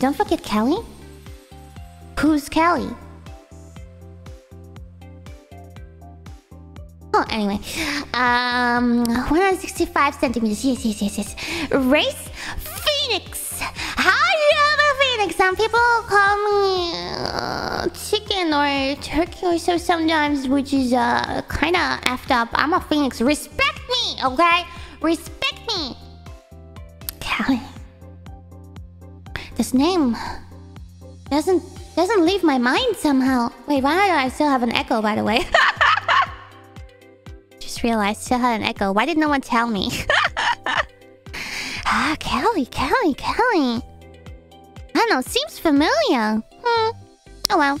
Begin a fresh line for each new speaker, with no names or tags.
Don't forget Calli. Who's Calli? Oh, anyway. Um, 165 centimeters. Yes, yes, yes, yes. Race Phoenix. Hi, the Phoenix. Some people call me uh, chicken or turkey or so sometimes, which is uh kind of effed up. I'm a Phoenix. Respect me, okay? Respect me. Calli. This name doesn't doesn't leave my mind somehow. Wait, why do I still have an echo? By the way. Just realized still had an echo. Why did no one tell me? ah, Calli, Calli, Calli. I don't know. Seems familiar. Hmm. Oh well.